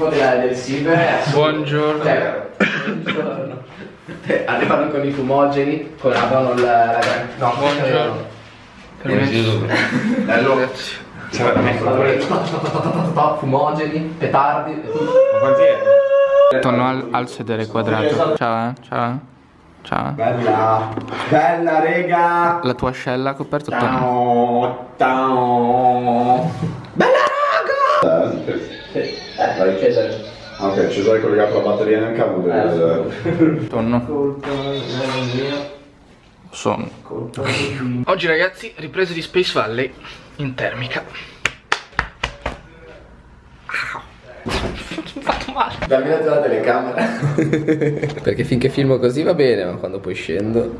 tipo della, del Silver. Buongiorno. Cioè, buongiorno. Eh, Arrivano con i fumogeni, con la, la. No, Buongiorno. Permesso. Allora, Allora, Fumogeni, petardi e tutto. ma quanti erano? Torno al, al sedere quadrato. Ciao, eh. Ciao. eh. Ciao. Bella, bella rega. La tua ascella ha coperto tonno. Ciao, ciao. Bella raga. Eh, vai Cesare. Ah, Ok, Cesare collegato alla batteria nel cavo del... Tonno. Colpa mia, colpa di... Oggi ragazzi, riprese di Space Valley in termica. Fatto male. Dammi la tua telecamera. Perché finché filmo così va bene, ma quando poi scendo.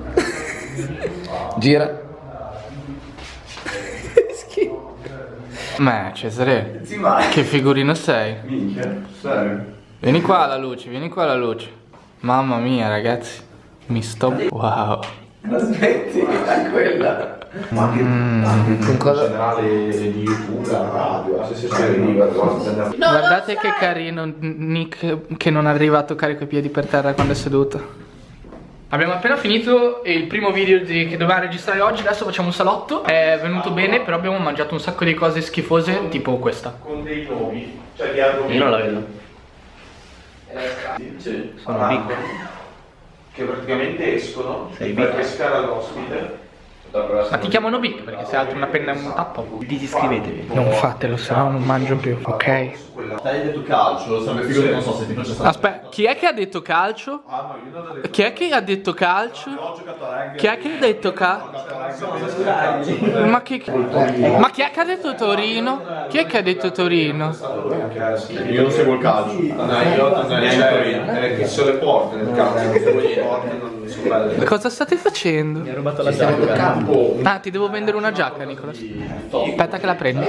Gira. Beh, Cesare, Sì, ma... che figurino sei? Minchia, serio. Vieni qua alla luce, vieni qua alla luce. Mamma mia, ragazzi. Mi sto. Wow. Aspetti, è quella. Ma anche, anche Con cosa- in generale di YouTube, la radio, se si arriva, qualcosa. Guardate che carino Nick che non arriva a toccare coi piedi per terra quando è seduto. Abbiamo appena finito il primo video di- che dovevamo registrare oggi, adesso facciamo un salotto. È venuto bene, però abbiamo mangiato un sacco di cose schifose, tipo questa. Con dei nomi, cioè di argomenti. Io non la vedo. Sì, Sono parlando, big. Che praticamente escono Sei per pescare all'ospite. Ma ti chiamano Bic perché se altro una penna e un tappo. Disiscrivetevi. Non fatelo, se no non mangio più, ok? Hai detto calcio, sarebbe non so se. Aspetta, chi è che ha detto calcio? Ah no, io non ho detto. Chi è che ha detto calcio? Chi è che ha detto calcio? Ma chi, ma chi è che ha detto Torino? Chi è che ha detto Torino? Io non seguo il calcio. No, io non è che sono le porte nel campo, se vuoi le porte non. Cosa state facendo? Mi ha rubato la giacca. Ah, ti devo vendere una giacca, Nicola. Aspetta che la prendi.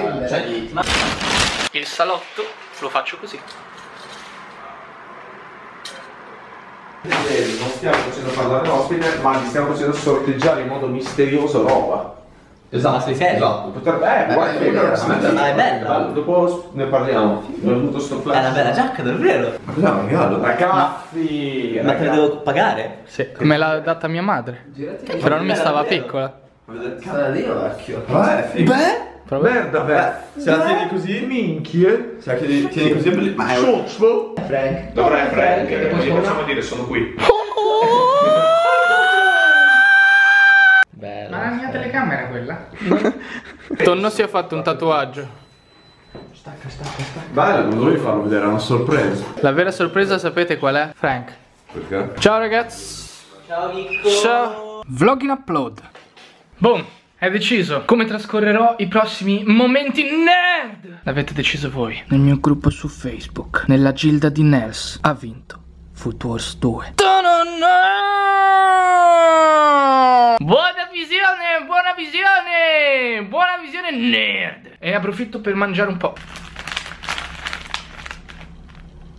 Il salotto lo faccio così. Non stiamo facendo parlare l'ospite, ma gli stiamo facendo sorteggiare in modo misterioso roba. Esatto, sei serio? Esatto. Potrebbe, eh, guarda, è ma è bella. Dopo ne parliamo. Ho avuto sto È flash. una bella giacca, davvero. Ma cos'è un regalo? Ragazzi, Ma te la devo pagare? Sì, me l'ha data mia madre. Però non mi stava piccola. Cara Dio, vecchio. Beh. Proprio- Merda, beh. Se la tieni così, Minchie. se la tieni, così è bellissimo. Ma è un... Frank. Dovrei Frank, prendere, e poi gli suona. facciamo dire sono qui. Quella? Tonno si è fatto un tatuaggio. Bello, non dovevi farlo vedere, è una sorpresa. La vera sorpresa sapete qual è? Frank. Perché? Ciao ragazzi. Ciao Nico. Ciao. Vlog in upload. Boom. È deciso come trascorrerò i prossimi momenti nerd. L'avete deciso voi. Nel mio gruppo su Facebook, nella gilda di Nels, ha vinto Foot Wars 2. Buona buona visione, buona visione nerd. E approfitto per mangiare un po'.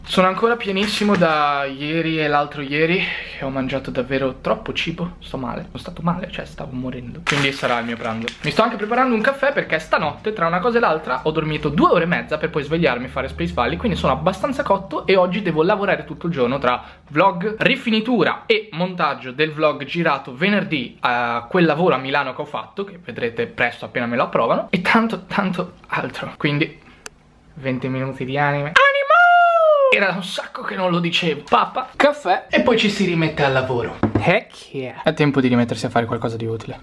Sono ancora pienissimo da ieri e l'altro ieri ho mangiato davvero troppo cibo. Sto male, sono stato male, cioè stavo morendo. Quindi sarà il mio pranzo. Mi sto anche preparando un caffè perché stanotte, tra una cosa e l'altra, ho dormito due ore e mezza per poi svegliarmi e fare Space Valley. Quindi sono abbastanza cotto e oggi devo lavorare tutto il giorno tra vlog, rifinitura e montaggio del vlog girato venerdì a quel lavoro a Milano che ho fatto, che vedrete presto appena me lo approvano, e tanto, tanto altro. Quindi 20 minuti di anime. Era un sacco che non lo dicevo. Papà, caffè e poi ci si rimette al lavoro. Heck yeah. È tempo di rimettersi a fare qualcosa di utile.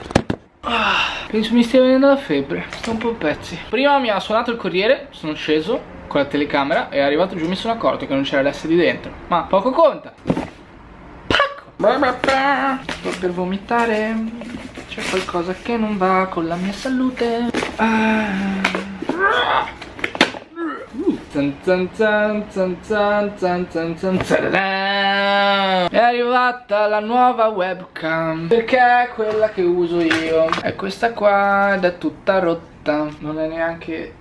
Ah, penso mi stia venendo la febbre. Sto un po' pezzi. Prima mi ha suonato il corriere, sono sceso con la telecamera e arrivato giù mi sono accorto che non c'era l'SD dentro. Ma poco conta. Pacco. Sto per vomitare. C'è qualcosa che non va con la mia salute. Ah. È arrivata la nuova webcam. Perché è quella che uso io? È questa qua ed è tutta rotta. Non è neanche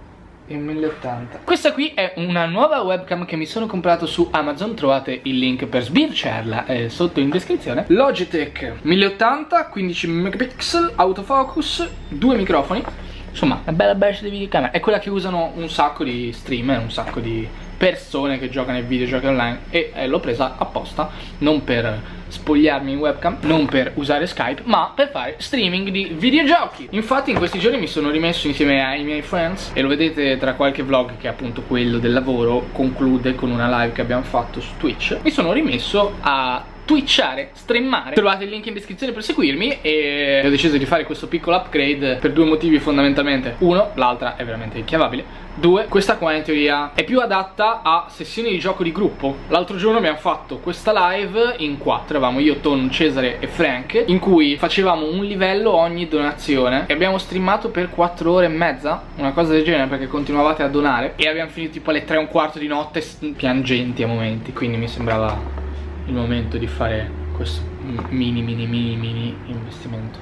il 1080 Questa qui è una nuova webcam che mi sono comprato su Amazon. Trovate il link per sbirciarla eh, sotto in descrizione. Logitech 1080, 15 megapixel, autofocus, due microfoni Insomma, una bella bestia di videocamera È quella che usano un sacco di streamer, un sacco di persone che giocano ai videogiochi online e eh, l'ho presa apposta, non per spogliarmi in webcam, non per usare Skype, ma per fare streaming di videogiochi. Infatti in questi giorni mi sono rimesso insieme ai miei friends e lo vedete tra qualche vlog che è appunto quello del lavoro conclude con una live che abbiamo fatto su Twitch. Mi sono rimesso a twitchare, streamare. Trovate il link in descrizione per seguirmi E ho deciso di fare questo piccolo upgrade Per due motivi fondamentalmente. Uno, l'altra è veramente inchiavabile. Due, questa qua in teoria è più adatta a sessioni di gioco di gruppo. L'altro giorno abbiamo fatto questa live in quattro Eravamo io, Ton, Cesare e Frank In cui facevamo un livello ogni donazione E abbiamo streamato per 4 ore e mezza Una cosa del genere perché continuavate a donare E abbiamo finito tipo alle 3 e un quarto di notte Piangenti a momenti Quindi mi sembrava il momento di fare questo mini mini mini mini investimento.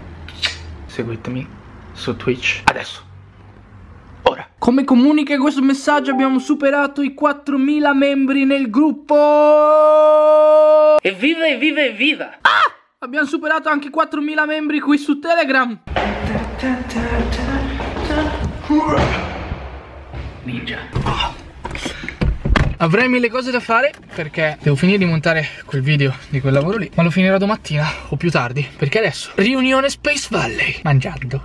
Seguitemi su Twitch adesso. Ora. Come comunica questo messaggio abbiamo superato i 4000 membri nel gruppo. Evviva evviva evviva ah! abbiamo superato anche 4000 membri qui su Telegram. Ninja Avrei mille cose da fare perché devo finire di montare quel video di quel lavoro lì Ma lo finirò domattina o più tardi Perché adesso riunione Space Valley Mangiando.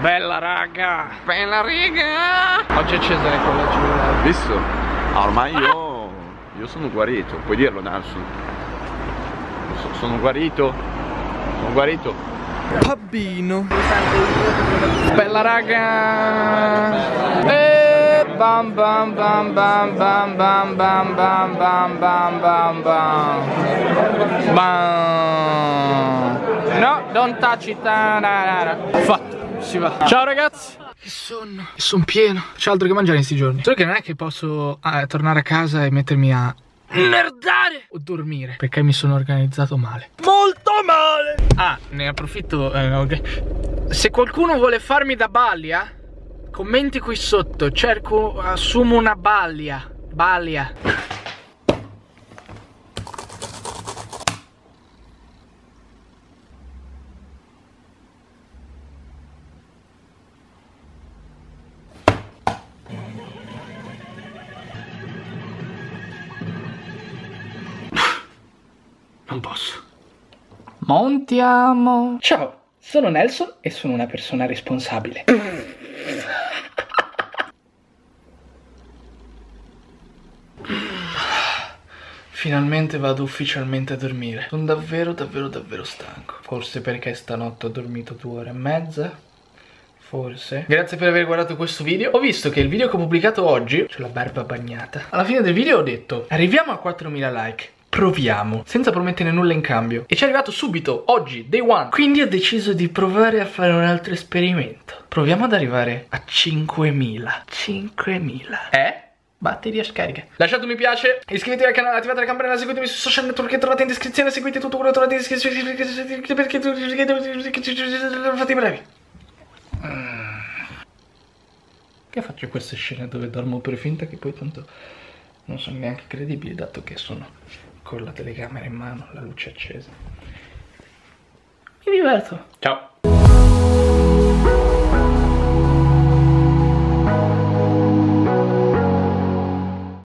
Bella raga. Bella raga. Oggi è Cesare con la giuria Visto? Ah, ormai io, io sono guarito, puoi dirlo Nelson? So- sono guarito, sono guarito. Pabbino Bella raga. Eh bam bam bam bam bam bam bam bam bam bam bam bam bam No, don't touch it Fatto, si va Ciao ragazzi che sonno, che son pieno C'è altro che mangiare in questi giorni Solo che non è che posso eh, tornare a casa e mettermi a nerdare o dormire perché mi sono organizzato male molto male ah ne approfitto eh, okay. se qualcuno vuole farmi da balia Commenti qui sotto, cerco, assumo una balia. Balia. Non posso. Montiamo. Ciao, sono Nelson e sono una persona responsabile. Finalmente vado ufficialmente a dormire. Sono davvero, davvero, davvero stanco. Forse perché stanotte ho dormito due ore e mezza. Forse. Grazie per aver guardato questo video. Ho visto che il video che ho pubblicato oggi, c'ho la barba bagnata. Alla fine del video ho detto, arriviamo a 4.000 like. Proviamo, senza promettere nulla in cambio. E ci è arrivato subito, oggi, day one. Quindi ho deciso di provare a fare un altro esperimento. Proviamo ad arrivare a 5.000. 5.000. Eh? Batteria scarica. Lasciate un mi piace Iscrivetevi al canale Attivate la campanella Seguitemi sui social network che trovate in descrizione Seguite tutto quello che trovate in descrizione Perché Fate brevi Che faccio queste scene dove dormo per finta Che poi tanto non sono neanche credibili Dato che sono con la telecamera in mano La luce accesa. Mi diverto. Ciao